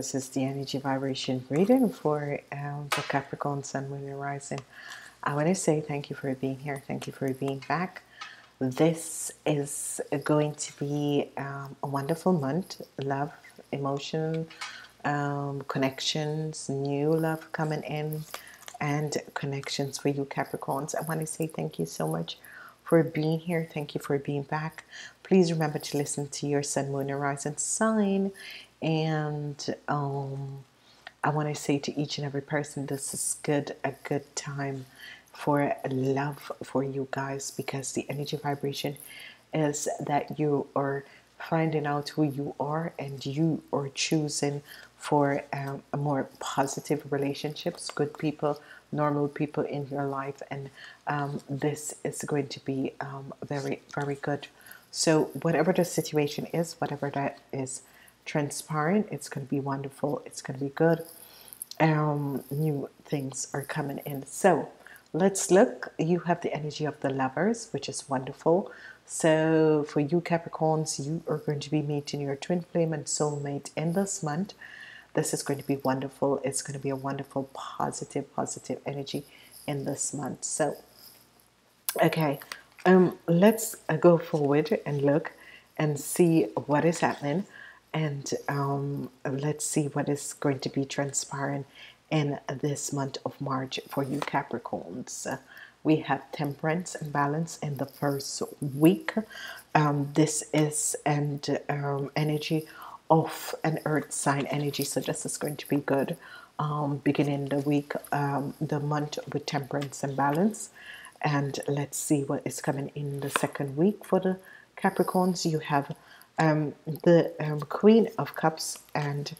This is the energy vibration reading for um, the Capricorn Sun, Moon, and Rising. I want to say thank you for being here. Thank you for being back. This is going to be um, a wonderful month. Love, emotion, um, connections, new love coming in, and connections for you Capricorns. I want to say thank you so much for being here. Thank you for being back. Please remember to listen to your Sun, Moon, and Rising sign and um, I want to say to each and every person this is good a good time for love for you guys because the energy vibration is that you are finding out who you are and you are choosing for um, a more positive relationships good people normal people in your life. And um, this is going to be um, very very good. So whatever the situation is whatever that is transparent. It's going to be wonderful. It's going to be good. Um, new things are coming in. So let's look. You have the energy of the lovers, which is wonderful. So for you Capricorns, you are going to be meeting your twin flame and soulmate in this month. This is going to be wonderful. It's going to be a wonderful, positive, positive energy in this month. So, okay, um, let's uh, go forward and look and see what is happening and um, let's see what is going to be transpiring in this month of March for you Capricorns. We have temperance and balance in the first week. Um, this is an um, energy of an earth sign energy, so this is going to be good. Um, beginning the week, um, the month with temperance and balance, and let's see what is coming in the second week for the Capricorns. You have um, the um, Queen of Cups and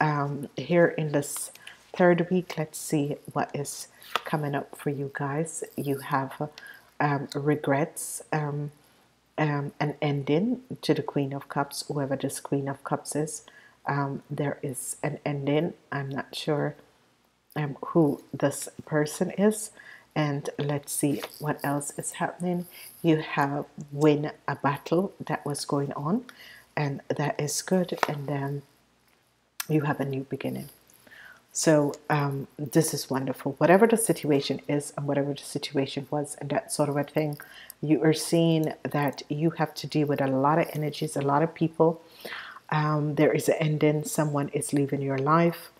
um, here in this third week let's see what is coming up for you guys. You have um, regrets um, um, an ending to the Queen of Cups whoever this Queen of Cups is. There is an ending. I'm not sure who this person is and let's see what else is happening. You have win a battle that was going on and that is good. And then you have a new beginning. So um, this is wonderful. Whatever the situation is and whatever the situation was and that sort of a thing you are seeing that you have to deal with a lot of energies a lot of people. Um, there is an ending. Someone is leaving your life.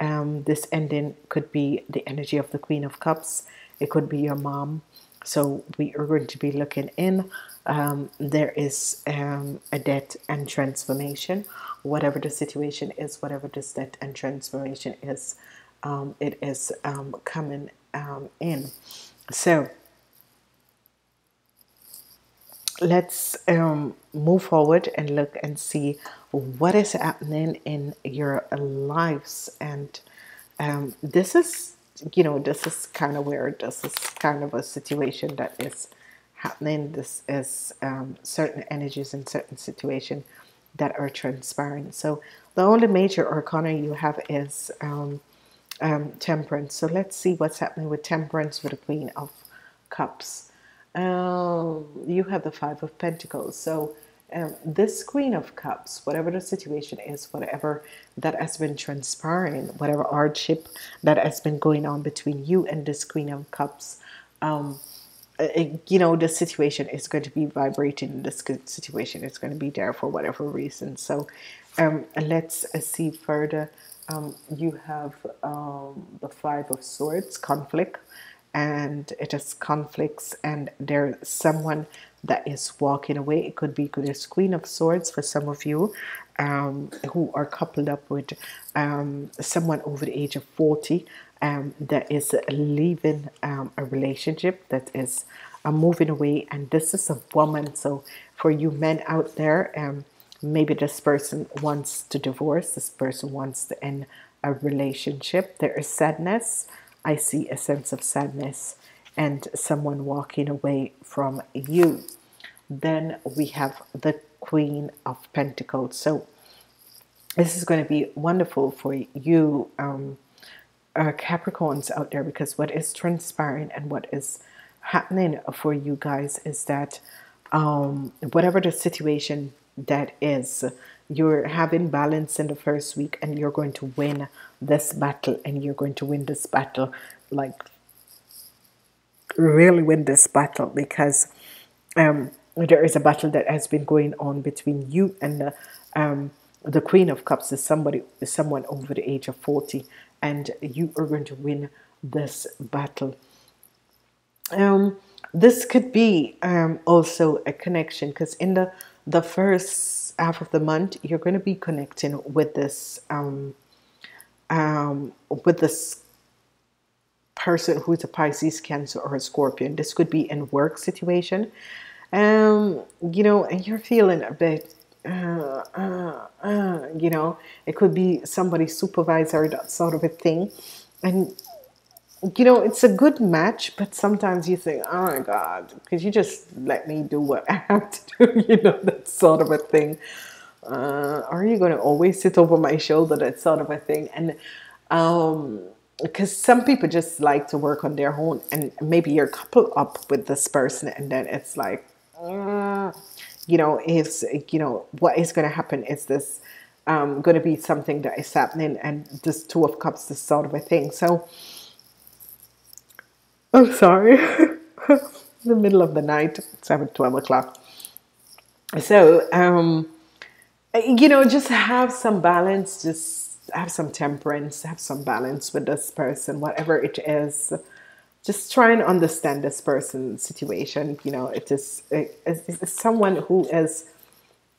Um, this ending could be the energy of the Queen of Cups it could be your mom. So we are going to be looking in. Um, there is um, a debt and transformation. Whatever the situation is whatever this debt and transformation is um, it is um, coming um, in. So let's um, move forward and look and see what is happening in your lives. And this is you know, this is kind of weird. This is kind of a situation that is happening. This is um, certain energies in certain situation that are transparent. So the only major arcana you have is um, um, temperance. So let's see what's happening with temperance with the Queen of Cups. Um, you have the Five of Pentacles. So um, this Queen of Cups, whatever the situation is, whatever that has been transpiring, whatever hardship that has been going on between you and this Queen of Cups, um, uh, it, you know, the situation is going to be vibrating. This situation is going to be there for whatever reason. So um, let's see further. Um, you have um, the Five of Swords, conflict, and it is conflicts, and there's someone that is walking away. It could be this Queen of Swords for some of you um, who are coupled up with um, someone over the age of 40 um, that is leaving um, a relationship, that is uh, moving away. And this is a woman. So for you men out there, um, maybe this person wants to divorce, this person wants to end a relationship. There is sadness. I see a sense of sadness and someone walking away from you. Then we have the Queen of Pentacles. So this is going to be wonderful for you um, uh, Capricorns out there because what is transpiring and what is happening for you guys is that um, whatever the situation that is, you're having balance in the first week and you're going to win this battle and you're going to win this battle like really win this battle because um, there is a battle that has been going on between you and the um, the Queen of Cups. Is somebody someone over the age of 40 and you are going to win this battle. Um, this could be um, also a connection because in the the first half of the month you're going to be connecting with this um, um, with this person who's a Pisces, Cancer, or a Scorpion. This could be in work situation, um, you know, and you're feeling a bit. Uh, uh, uh, you know, it could be somebody's supervisor, that sort of a thing, and you know, it's a good match, but sometimes you think, oh my God, could you just let me do what I have to do? You know, that sort of a thing. Uh, are you going to always sit over my shoulder? That sort of a thing. And um, because some people just like to work on their own, and maybe you're coupled up with this person, and then it's like, uh, you know, if you know what is going to happen is this um, going to be something that is happening, and this Two of Cups, this sort of a thing. So I'm sorry. the middle of the night, 7, 12 o'clock. So, um, you know, just have some balance, just have some temperance, have some balance with this person, whatever it is. Just try and understand this person's situation. You know, it is it's someone who is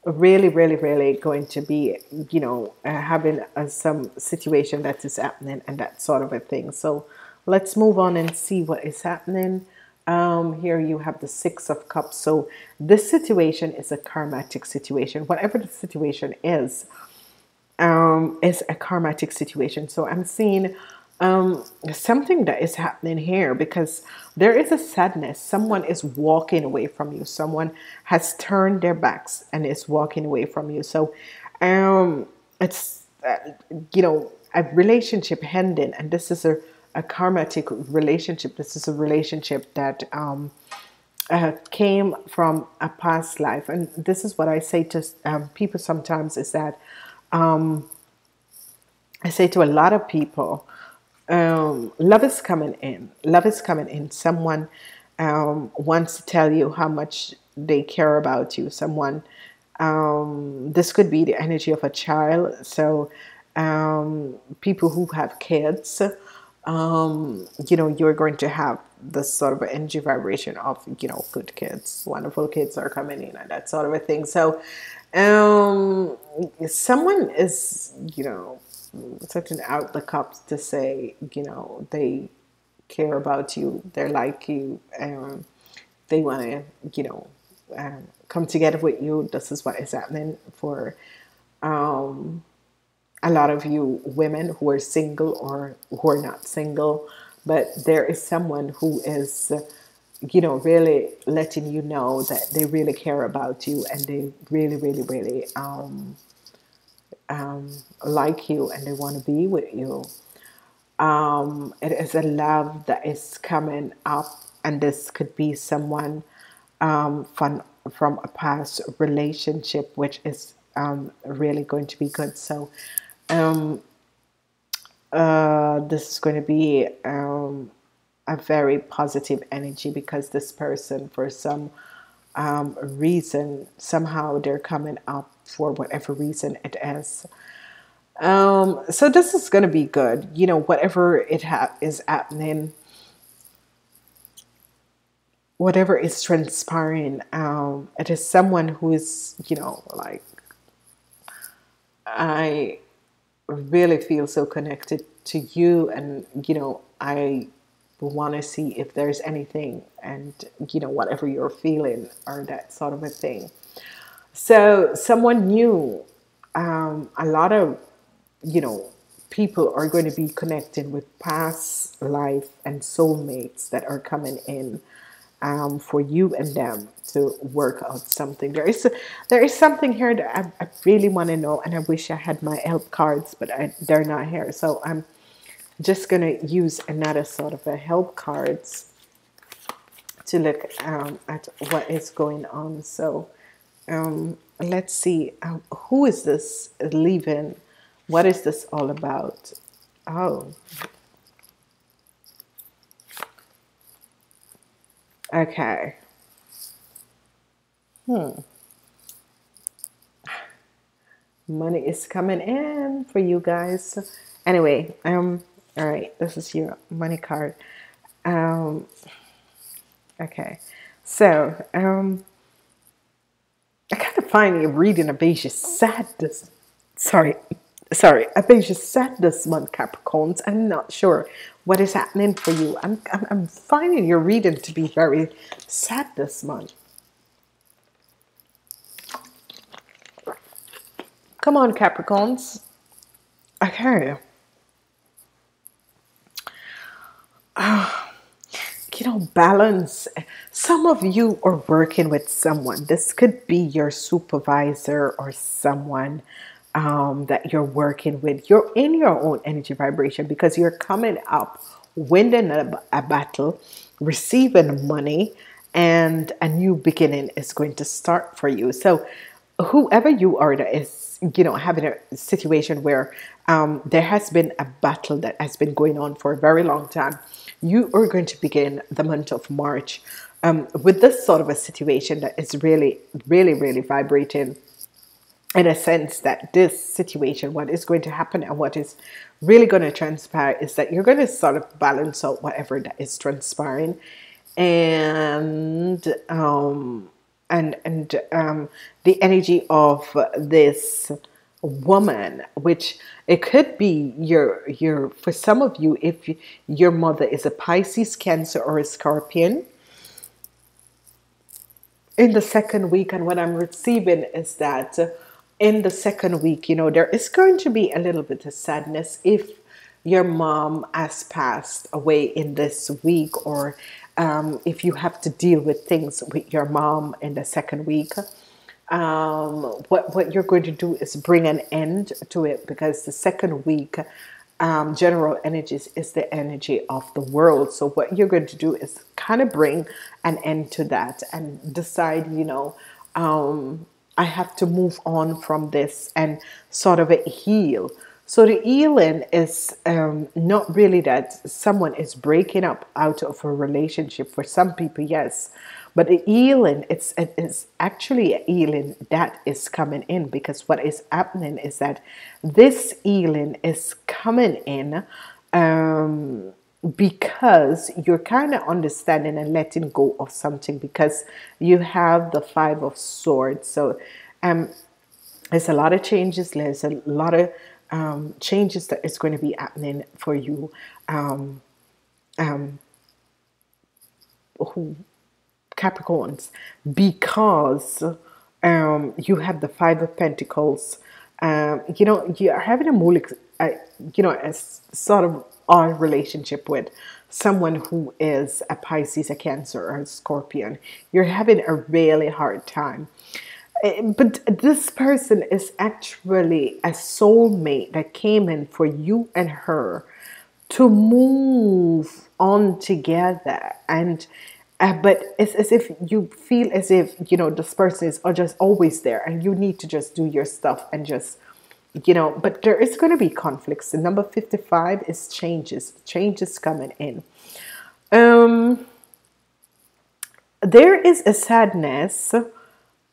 really, really, really going to be, you know, uh, having uh, some situation that is happening and that sort of a thing. So, Let's move on and see what is happening. Um, here you have the Six of Cups. So this situation is a karmatic situation. Whatever the situation is, um, is a karmatic situation. So I'm seeing um, something that is happening here because there is a sadness. Someone is walking away from you. Someone has turned their backs and is walking away from you. So um, it's, uh, you know, a relationship ending. And this is a a karmatic relationship. This is a relationship that um, uh, came from a past life. And this is what I say to um, people sometimes is that um, I say to a lot of people, um, love is coming in. Love is coming in. Someone um, wants to tell you how much they care about you. Someone, um, this could be the energy of a child. So, people who have kids, um, you know, you're going to have this sort of energy vibration of, you know, good kids, wonderful kids are coming in and that sort of a thing. So, um, someone is, you know, setting out the cups to say, you know, they care about you, they're like you, um, they want to, you know, um, come together with you. This is what is happening for um, a lot of you women who are single or who are not single, but there is someone who is, you know, really letting you know that they really care about you and they really, really, really um, um, like you and they want to be with you. Um, it is a love that is coming up, and this could be someone um, from from a past relationship, which is um, really going to be good. So um, uh, this is going to be um, a very positive energy because this person, for some um, reason, somehow they're coming up for whatever reason it is. Um, so this is going to be good. You know, whatever it ha- is happening, whatever is transpiring, um, it is someone who is, you know, like I really feel so connected to you and you know i want to see if there's anything and you know whatever you're feeling or that sort of a thing so someone new um, a lot of you know people are going to be connecting with past life and soulmates that are coming in um, for you and them to work out something. There is there is something here that I, I really want to know, and I wish I had my help cards, but I, they're not here. So I'm just gonna use another sort of a help cards to look um, at what is going on. So um, let's see. Um, who is this leaving? What is this all about? Oh. Okay. Hmm. Money is coming in for you guys. Anyway, um, all right, this is your money card. Um, okay, so um, I kind of find you reading a beige sadness. Sorry, sorry, a beige sadness month, Capricorns. I'm not sure what is happening for you. I'm, I'm, I'm finding your reading to be very sad this month. Come on, Capricorns. Okay. Uh, you know, balance. Some of you are working with someone. This could be your supervisor or someone um, that you're working with. You're in your own energy vibration because you're coming up, winning a, a battle, receiving money, and a new beginning is going to start for you. So, whoever you are that is you know, having a situation where um, there has been a battle that has been going on for a very long time, you are going to begin the month of March um, with this sort of a situation that is really, really, really vibrating in a sense that this situation, what is going to happen and what is really going to transpire is that you're going to sort of balance out whatever that is transpiring. And um, and and um, the energy of this woman which it could be your your for some of you if your mother is a pisces cancer or a scorpion in the second week and what i'm receiving is that in the second week you know there is going to be a little bit of sadness if your mom has passed away in this week or um, if you have to deal with things with your mom in the second week, um, what, what you're going to do is bring an end to it because the second week, um, general energies is the energy of the world. So what you're going to do is kind of bring an end to that and decide, you know, um, I have to move on from this and sort of heal. So the healing is um, not really that someone is breaking up out of a relationship. For some people, yes, but the healing it's it's actually a healing that is coming in because what is happening is that this healing is coming in. Um, because you're kind of understanding and letting go of something because you have the five of swords so um there's a lot of changes there's a lot of um, changes that is going to be happening for you. Um, um, who, Capricorns, because um, you have the Five of Pentacles. Um, you know, you are having a more, uh, you know, a sort of odd relationship with someone who is a Pisces, a Cancer, or a Scorpion. You're having a really hard time. But this person is actually a soulmate that came in for you and her to move on together. And uh, but it's as if you feel as if you know this person is just always there and you need to just do your stuff and just you know but there is going to be conflicts. The number 55 is changes. Changes coming in. Um there is a sadness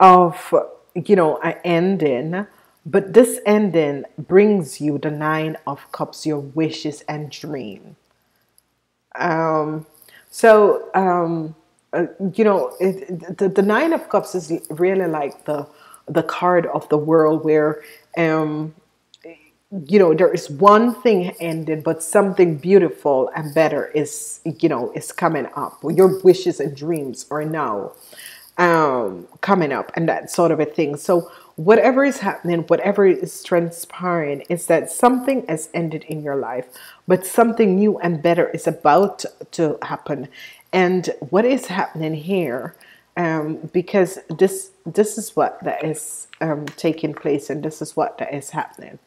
of you know an ending but this ending brings you the nine of cups your wishes and dream. Um so um uh, you know it, the, the nine of cups is really like the the card of the world where um you know there is one thing ended but something beautiful and better is you know is coming up. Your wishes and dreams are now um, coming up and that sort of a thing. So whatever is happening, whatever is transpiring, is that something has ended in your life, but something new and better is about to happen. And what is happening here? Um, because this this is what that is um, taking place, and this is what that is happening.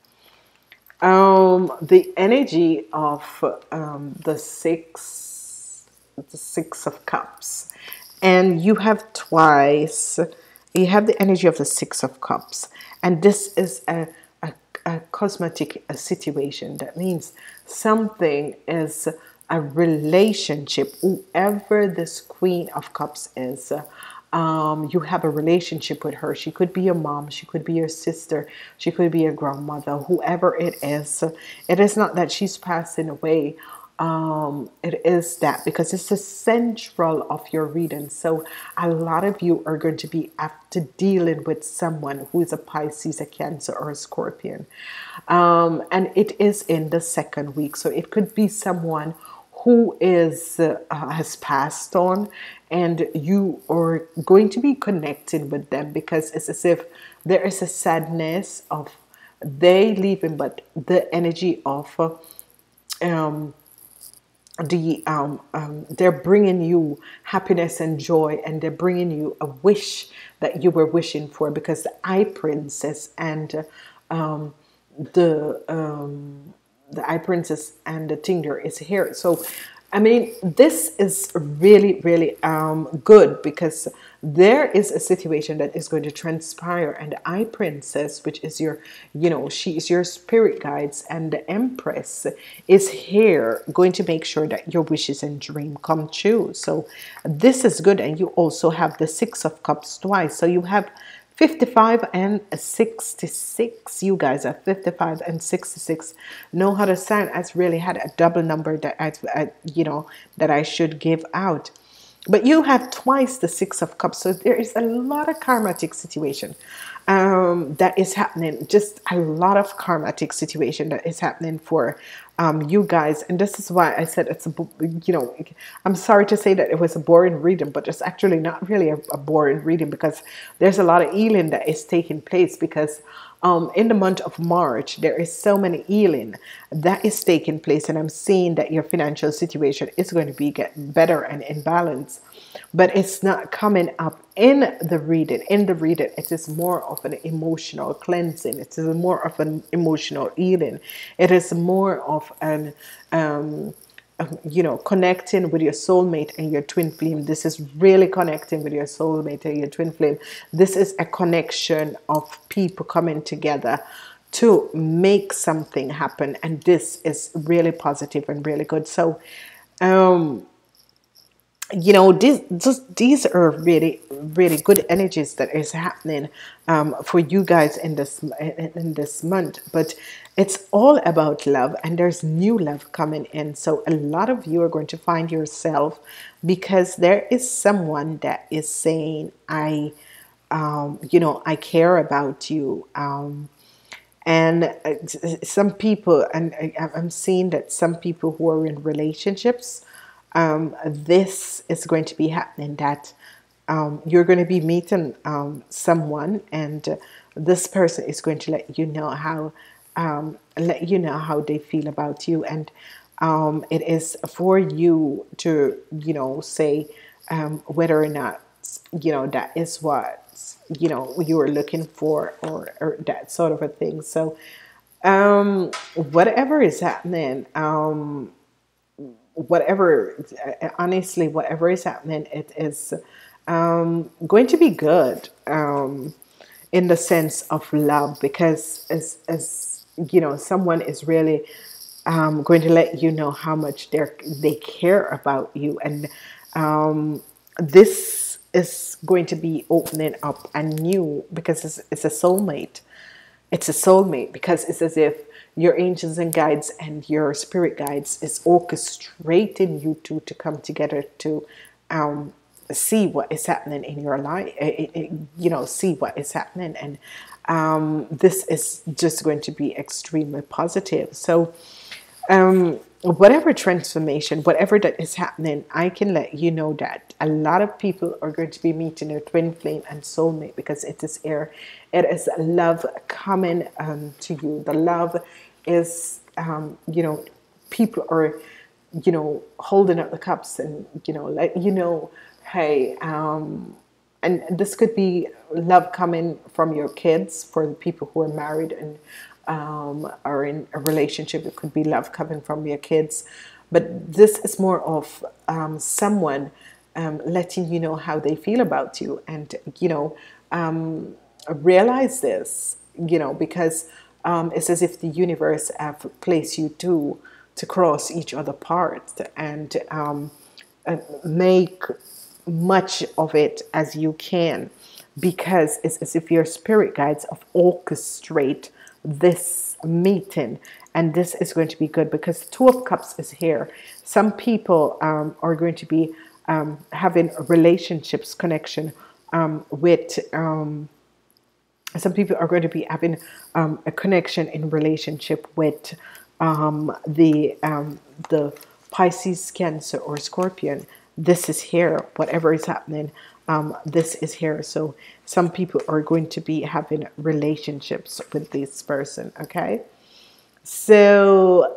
Um, the energy of um, the six, the six of cups and you have twice you have the energy of the Six of Cups, and this is a, a, a cosmetic a situation. That means something is a relationship. Whoever this Queen of Cups is, um, you have a relationship with her. She could be your mom, she could be your sister, she could be your grandmother, whoever it is. It is not that she's passing away um, it is that because it's the central of your reading. So a lot of you are going to be after dealing with someone who is a Pisces, a Cancer, or a Scorpion, um, and it is in the second week. So it could be someone who is uh, has passed on, and you are going to be connected with them because it's as if there is a sadness of they leaving, but the energy of uh, um, the um, um, they're bringing you happiness and joy and they're bringing you a wish that you were wishing for because the eye princess and um, the um, the eye princess and the tinder is here. So I mean, this is really, really um, good because there is a situation that is going to transpire, and Eye Princess, which is your, you know, she is your spirit guides, and the Empress is here going to make sure that your wishes and dream come true. So this is good, and you also have the Six of Cups twice. So you have 55 and 66 you guys are 55 and 66 know how to sign I've really had a double number that I, I, you know that I should give out but you have twice the six of cups so there is a lot of karmatic situation um, that is happening. Just a lot of karmatic situation that is happening for um, you guys. And this is why I said it's a you know I'm sorry to say that it was a boring reading but it's actually not really a, a boring reading because there's a lot of healing that is taking place because um, in the month of March, there is so many healing that is taking place, and I'm seeing that your financial situation is going to be getting better and in balance, but it's not coming up in the reading. In the reading, it is more of an emotional cleansing. It is more of an emotional healing. It is more of an um, you know, connecting with your soulmate and your twin flame. This is really connecting with your soulmate and your twin flame. This is a connection of people coming together to make something happen. And this is really positive and really good. So, um, you know these just these are really really good energies that is happening um, for you guys in this in this month. But it's all about love and there's new love coming in. So a lot of you are going to find yourself because there is someone that is saying I um, you know I care about you. Um, and uh, some people and I'm seeing that some people who are in relationships um, this is going to be happening that um, you're going to be meeting um, someone and uh, this person is going to let you know how um, let you know how they feel about you. And um, it is for you to you know say um, whether or not you know that is what you know you were looking for or, or that sort of a thing. So whatever is happening whatever, honestly, whatever is happening, it is um, going to be good um, in the sense of love because as, as you know, someone is really um, going to let you know how much they they care about you, and um, this is going to be opening up a new because it's, it's a soulmate. It's a soulmate because it's as if your angels and guides and your spirit guides is orchestrating you two to come together to um, see what is happening in your life, eh, eh, eh, you know, see what is happening. And um, this is just going to be extremely positive. So, um, whatever transformation, whatever that is happening, I can let you know that a lot of people are going to be meeting their twin flame and soulmate because it is air. It is love coming um, to you. The love is, um, you know, people are, you know, holding up the cups and, you know, let you know, hey, um, and this could be love coming from your kids for the people who are married and um, are in a relationship. It could be love coming from your kids, but this is more of um, someone um, letting you know how they feel about you, and you know um, realize this, you know, because um, it's as if the universe have placed you two to cross each other parts and um, make much of it as you can because it's as if your spirit guides of orchestrate this meeting. And this is going to be good because two of cups is here. Some people um, are going to be um, having relationships connection um, with um, some people are going to be having um, a connection in relationship with um, the the Pisces, Cancer, or Scorpion. This is here. Whatever is happening, this is here. So some people are going to be having relationships with this person. Okay, so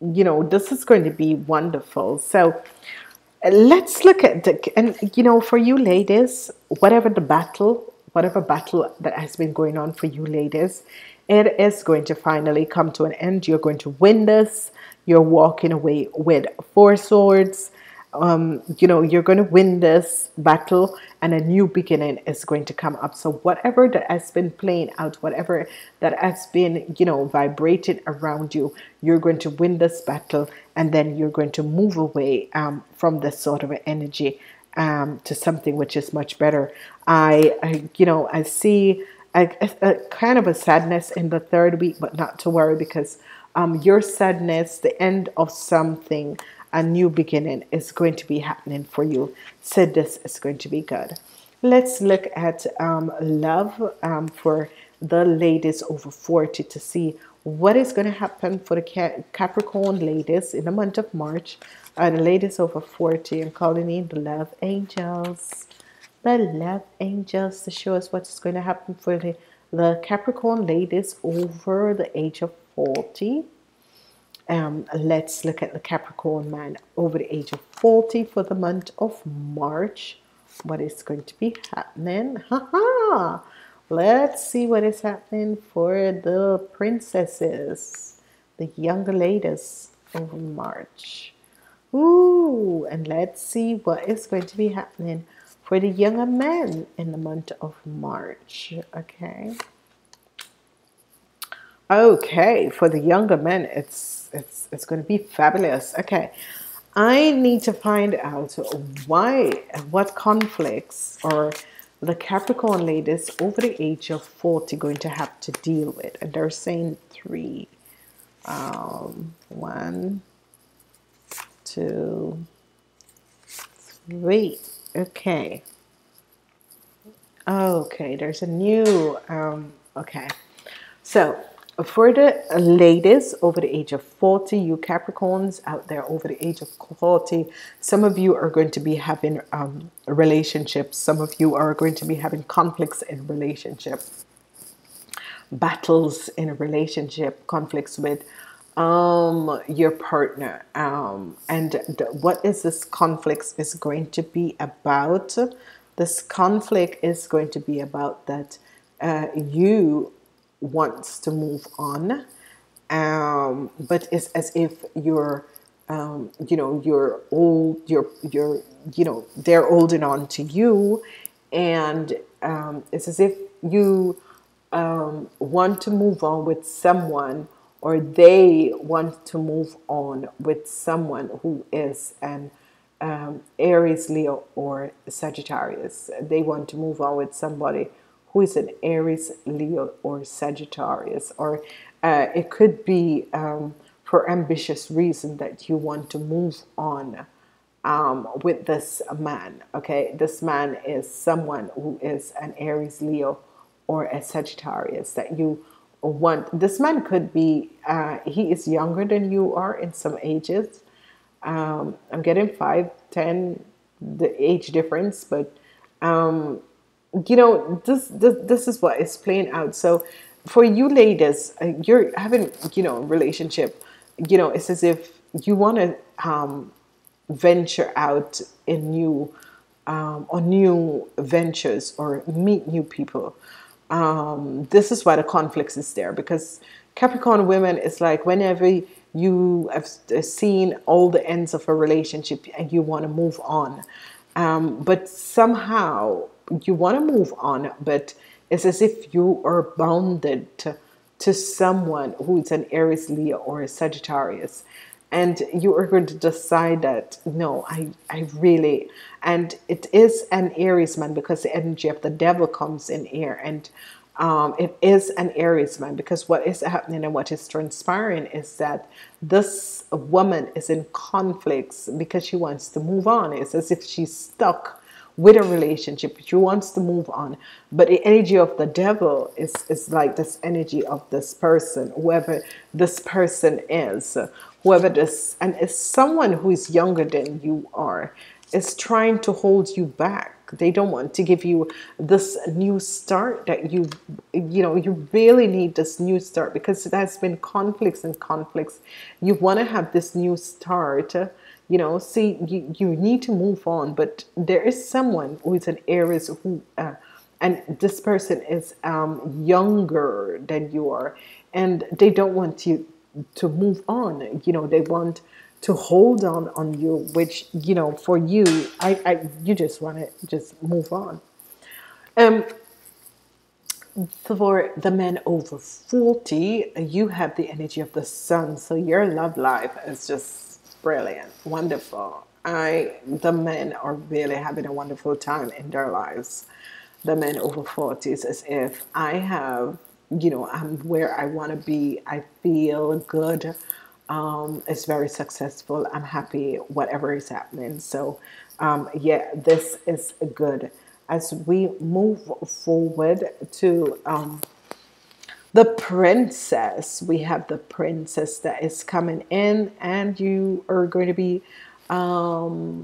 you know this is going to be wonderful. So let's look at the and you know for you ladies whatever the battle whatever battle that has been going on for you ladies. It is going to finally come to an end. You're going to win this. You're walking away with four swords. Um, you know, you're going to win this battle and a new beginning is going to come up. So, whatever that has been playing out, whatever that has been, you know, vibrating around you, you're going to win this battle and then you're going to move away um, from this sort of energy um, to something which is much better. I, I you know, I see a, a, a, kind of a sadness in the third week, but not to worry because um, your sadness, the end of something, a new beginning is going to be happening for you. So this is going to be good. Let's look at um, love um, for the ladies over 40 to see what is going to happen for the Capricorn ladies in the month of March. The ladies over 40, I'm calling in the love angels. The love angels to show us what's going to happen for the, the Capricorn ladies over the age of 40. Um, let's look at the Capricorn man over the age of 40 for the month of March. What is going to be happening? Haha! Let's see what is happening for the princesses, the younger ladies over March. Ooh, and let's see what is going to be happening for the younger men in the month of March. Okay. Okay, for the younger men, it's it's it's going to be fabulous. Okay, I need to find out why what conflicts or the Capricorn ladies over the age of 40 going to have to deal with. And they're saying three. Um, one, two, three. Okay. Okay, there's a new, um, okay. So for the ladies over the age of 40, you Capricorns out there over the age of 40, some of you are going to be having um, relationships. Some of you are going to be having conflicts in relationship, battles in a relationship, conflicts with um, your partner. Um, and what is this conflict is going to be about? This conflict is going to be about that uh, you wants to move on, um, but it's as if you're, um, you know, you're old, you're, you're, you know, they're holding on to you, and um, it's as if you um, want to move on with someone, or they want to move on with someone who is an um, Aries, Leo, or Sagittarius. They want to move on with somebody who is an Aries, Leo, or Sagittarius, or uh, it could be um, for ambitious reason that you want to move on um, with this man. Okay, this man is someone who is an Aries, Leo, or a Sagittarius that you want. This man could be uh, he is younger than you are in some ages. Um, I'm getting five, ten, the age difference, but um, you know this, this this is what is playing out so for you ladies uh, you're having you know relationship you know it's as if you want to um, venture out in new um, on new ventures or meet new people um, this is why the conflicts is there because Capricorn women is like whenever you have seen all the ends of a relationship and you want to move on um, but somehow you want to move on, but it's as if you are bounded to, to someone who is an Aries, Leo, or a Sagittarius. And you are going to decide that, no, I, I really, and it is an Aries man because the energy of the devil comes in here. And um, it is an Aries man because what is happening and what is transpiring is that this woman is in conflicts because she wants to move on. It's as if she's stuck with a relationship. She wants to move on. But the energy of the devil is, is like this energy of this person, whoever this person is, whoever this, and it's someone who is younger than you are, is trying to hold you back. They don't want to give you this new start that you, you know, you really need this new start because it has been conflicts and conflicts. You want to have this new start you know see you, you need to move on but there is someone who is an Aries who uh, and this person is um, younger than you are and they don't want you to move on you know they want to hold on on you which you know for you I, I you just want to just move on um for the men over 40 you have the energy of the sun so your love life is just brilliant, wonderful. I the men are really having a wonderful time in their lives. The men over 40s as if I have, you know, I'm where I want to be. I feel good. Um, it's very successful. I'm happy, whatever is happening. So, um, yeah, this is good. As we move forward to um, the princess. We have the princess that is coming in, and you are going to be um,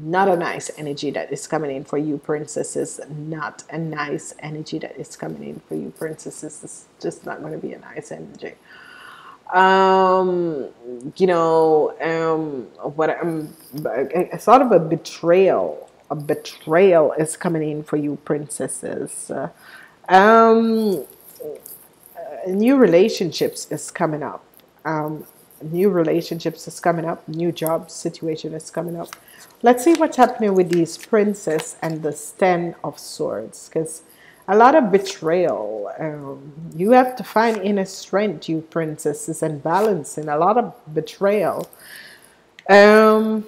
not a nice energy that is coming in for you, princesses. Not a nice energy that is coming in for you, princesses. It's just not going to be a nice energy. Um, you know, um, what I'm, a sort of a betrayal. A betrayal is coming in for you, princesses. Uh, um, new relationships is coming up. Um, new relationships is coming up. New job situation is coming up. Let's see what's happening with these princess and the ten of swords because a lot of betrayal. Um, you have to find inner strength, you princesses, and balance in a lot of betrayal. Um,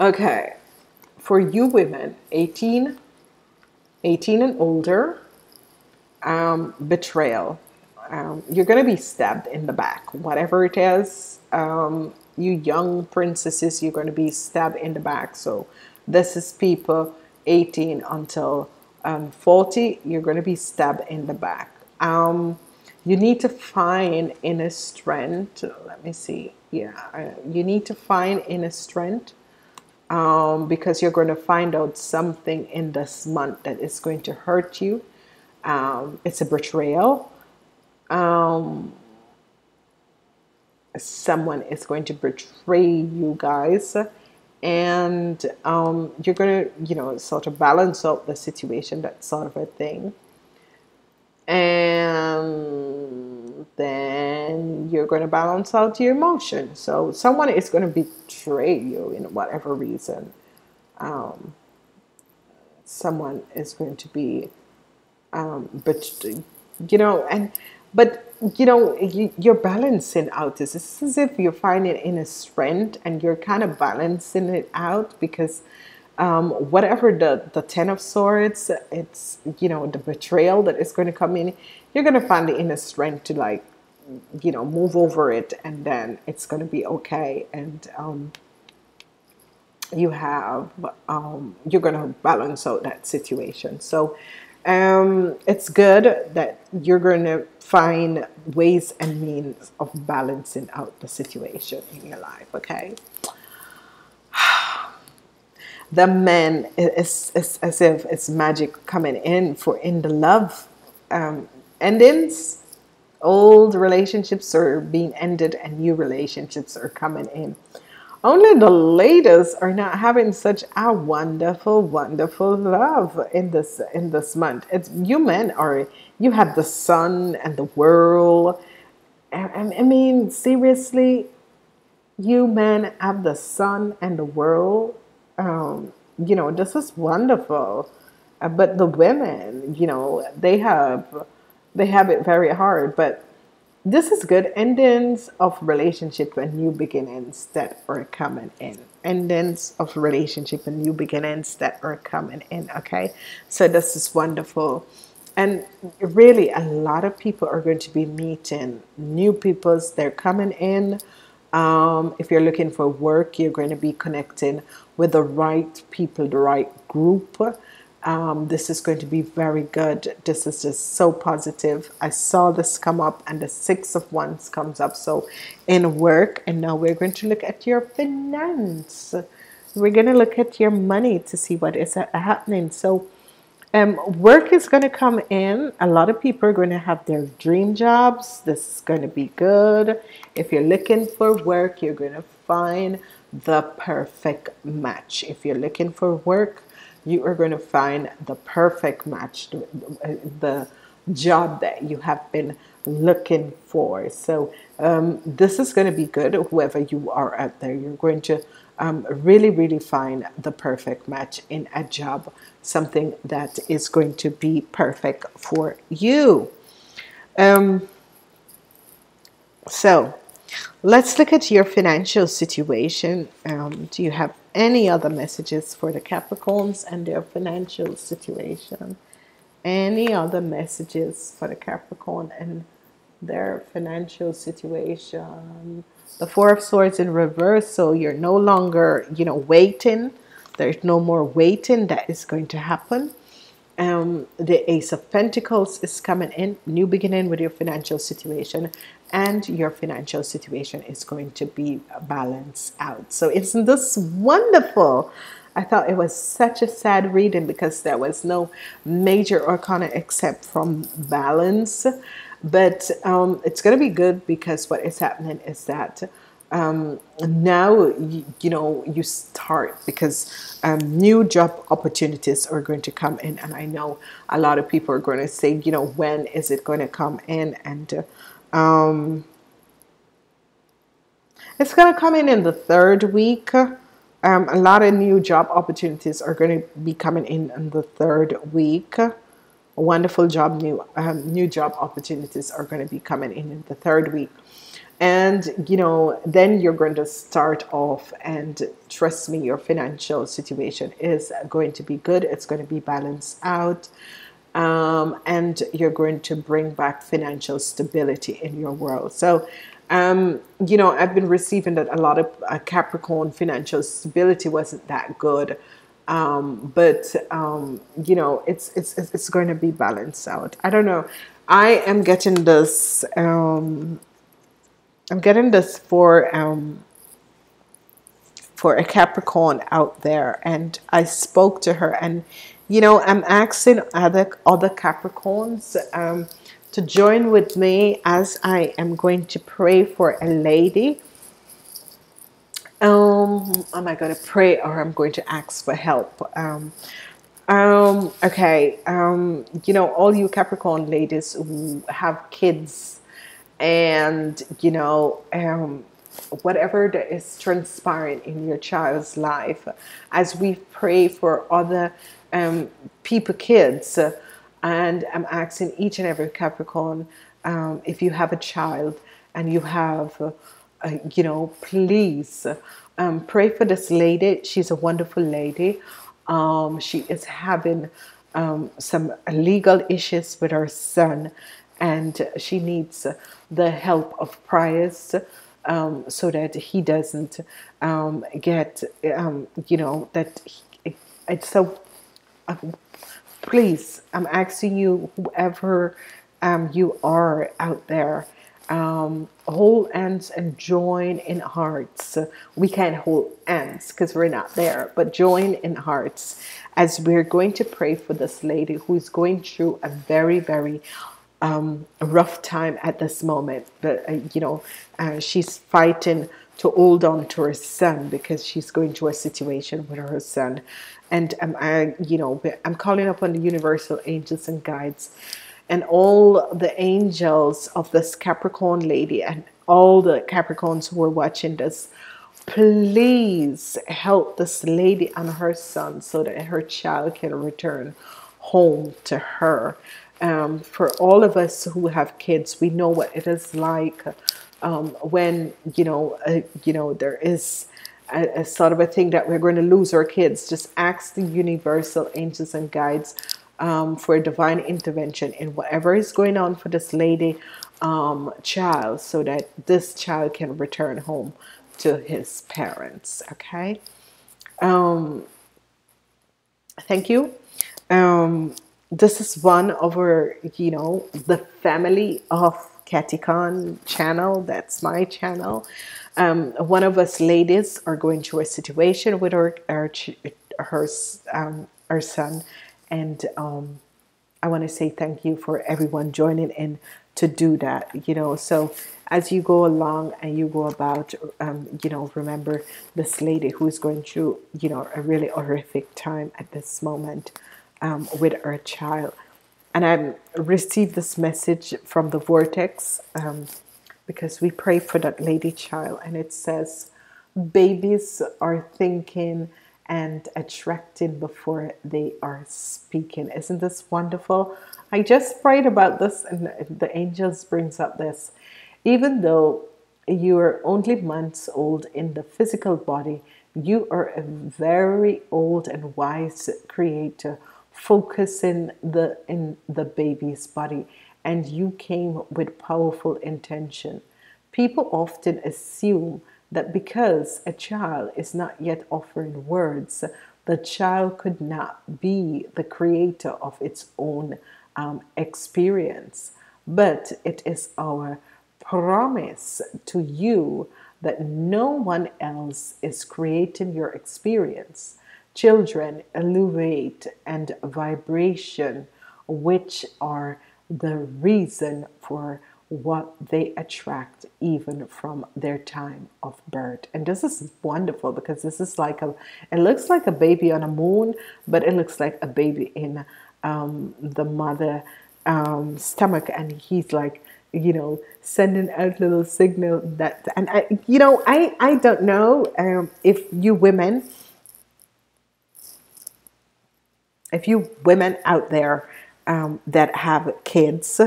okay for you women 18 18 and older um, betrayal um, you're going to be stabbed in the back. Whatever it is um, you young princesses you're going to be stabbed in the back. So this is people 18 until um, 40 you're going to be stabbed in the back. Um, you need to find inner strength. Let me see. Yeah uh, you need to find inner strength um, because you're going to find out something in this month that is going to hurt you. Um, it's a betrayal. Um, someone is going to betray you guys and um, you're going to you know sort of balance out the situation that sort of a thing and then you're going to balance out your emotion. So someone is going to betray you in whatever reason. Um, someone is going to be, um, but you know, and but you know, you, you're balancing out this. It's as if you're finding inner strength and you're kind of balancing it out because um, whatever the, the Ten of Swords, it's, you know, the betrayal that is going to come in, you're going to find the inner strength to like, you know, move over it and then it's going to be okay. And um, you have, um, you're going to balance out that situation. So um, it's good that you're going to find ways and means of balancing out the situation in your life, okay? the men it's, it's as if it's magic coming in for in the love um, endings old relationships are being ended and new relationships are coming in only the ladies are not having such a wonderful wonderful love in this in this month it's you men are you have the sun and the world I, I mean seriously you men have the sun and the world. Um, you know, this is wonderful. Uh, but the women, you know, they have they have it very hard. But this is good. Endings of relationship and new beginnings that are coming in. Endings of relationship and new beginnings that are coming in. Okay, so this is wonderful. And really, a lot of people are going to be meeting new peoples. They're coming in. Um, if you're looking for work, you're going to be connecting with the right people, the right group. Um, this is going to be very good. This is just so positive. I saw this come up, and the Six of Wands comes up. So, in work, and now we're going to look at your finance. We're going to look at your money to see what is happening. So, um, work is going to come in. A lot of people are going to have their dream jobs. This is going to be good. If you're looking for work, you're going to find the perfect match. If you're looking for work, you are going to find the perfect match, the, job that you have been looking for. So, um, this is going to be good. Whoever you are out there, you're going to um, really, really find the perfect match in a job, something that is going to be perfect for you. Um, so, let's look at your financial situation. Um, do you have any other messages for the Capricorns and their financial situation? Any other messages for the Capricorn and their financial situation? the four of swords in reverse so you're no longer you know waiting there's no more waiting that is going to happen um, the ace of pentacles is coming in new beginning with your financial situation and your financial situation is going to be balanced out. So isn't this wonderful I thought it was such a sad reading because there was no major arcana except from balance. But um, it's going to be good because what is happening is that um, now you, you, know you start because um, new job opportunities are going to come in. And I know a lot of people are going to say you know when is it going to come in? And uh, it's going to come in in the third week. Um, a lot of new job opportunities are going to be coming in in the third week. Wonderful job new um, new job opportunities are going to be coming in in the third week. And you know then you're going to start off and trust me your financial situation is going to be good. It's going to be balanced out um, and you're going to bring back financial stability in your world. So um, you know I've been receiving that a lot of uh, Capricorn financial stability wasn't that good. Um, but um, you know it's it's it's going to be balanced out. I don't know. I am getting this um, I'm getting this for um, for a Capricorn out there. And I spoke to her and you know I'm asking other other Capricorns um, to join with me as I am going to pray for a lady um, am I going to pray or I'm going to ask for help? Um, um, okay. Um, you know, all you Capricorn ladies who have kids and, you know, um, whatever that is transpiring in your child's life, as we pray for other um, people, kids, and I'm asking each and every Capricorn, um, if you have a child and you have uh, uh, you know, please um, pray for this lady. She's a wonderful lady. Um, she is having um, some legal issues with her son, and she needs the help of prayers um, so that he doesn't um, get, um, you know, that it's so. Uh, please, I'm asking you, whoever you are out there, um, hold hands and join in hearts. We can't hold hands because we're not there, but join in hearts as we're going to pray for this lady who is going through a very, very um, a rough time at this moment. But, uh, you know, uh, she's fighting to hold on to her son because she's going through a situation with her son. And um, I, you know, I'm calling upon the universal angels and guides and all the angels of this Capricorn lady and all the Capricorns who are watching this, please help this lady and her son so that her child can return home to her. Um, for all of us who have kids, we know what it is like um, when you know, uh, you know, there is a, a, sort of a thing that we're going to lose our kids. Just ask the universal angels and guides um, for divine intervention in whatever is going on for this lady um, child, so that this child can return home to his parents. Okay. Um, thank you. Um, this is one of our, you know, the family of Kathye Kaan channel. That's my channel. Um, one of us ladies are going through a situation with our, our her um, our son, and um, I want to say thank you for everyone joining in to do that. You know, so as you go along and you go about, um, you know, remember this lady who is going through, you know, a really horrific time at this moment um, with her child. And I received this message from the Vortex um, because we pray for that lady child, and it says, Babies are thinking and attracting before they are speaking. Isn't this wonderful? I just prayed about this, and the angels brings up this. Even though you are only months old in the physical body, you are a very old and wise creator focus in the in the baby's body. And you came with powerful intention. People often assume that because a child is not yet offering words the child could not be the creator of its own um, experience. But it is our promise to you that no one else is creating your experience children elevate and vibration, which are the reason for what they attract even from their time of birth. And this is wonderful because this is like a, it looks like a baby on a moon, but it looks like a baby in um, the mother um, stomach. And he's like, you know, sending out little signal that, and I, you know, I, I don't know um, if you women, if you women out there um, that have kids,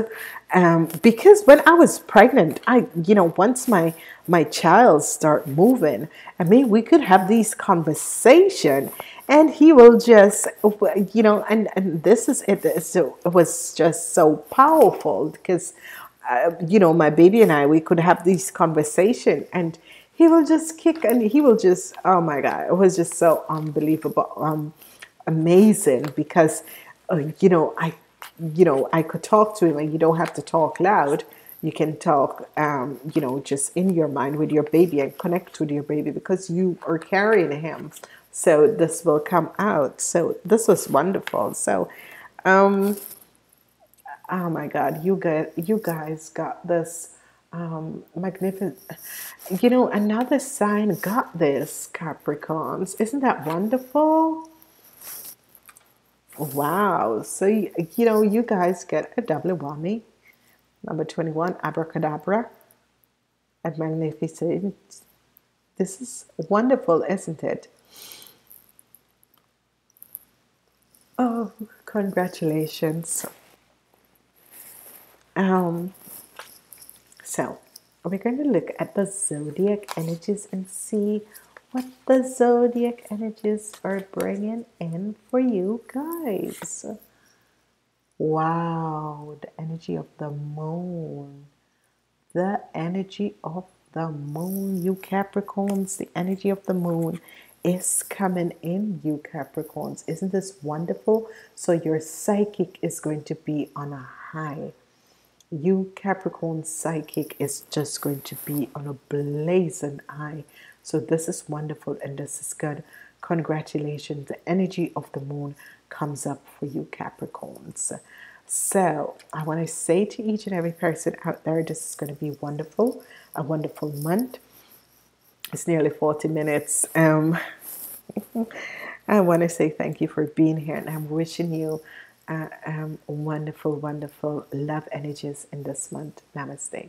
um, because when I was pregnant, I, you know, once my my child start moving, I mean, we could have these conversation, and he will just, you know, and and this is it. So it was just so powerful because, uh, you know, my baby and I, we could have these conversation, and he will just kick, and he will just, oh my god, it was just so unbelievable. Um, amazing because, uh, you know, I, you know, I could talk to him and you don't have to talk loud. You can talk, um, you know, just in your mind with your baby and connect with your baby because you are carrying him. So this will come out. So this was wonderful. So, um, oh my God, you guys, you guys got this um, magnificent. You know, another sign got this, Capricorns. Isn't that wonderful? Wow. So, you, know, you guys get a double whammy. Number 21, Abracadabra and Magnificent. This is wonderful, isn't it? Oh, congratulations. Um, so, we're going to look at the zodiac energies and see what the zodiac energies are bringing in for you guys. Wow, the energy of the moon. The energy of the moon, you Capricorns, the energy of the moon is coming in, you Capricorns. Isn't this wonderful? So, your psychic is going to be on a high. You Capricorn psychic is just going to be on a blazing high so this is wonderful and this is good. Congratulations. The energy of the moon comes up for you Capricorns. So I want to say to each and every person out there, this is going to be wonderful, a wonderful month. It's nearly 40 minutes. Um, I want to say thank you for being here and I'm wishing you uh, um, wonderful, wonderful love energies in this month. Namaste.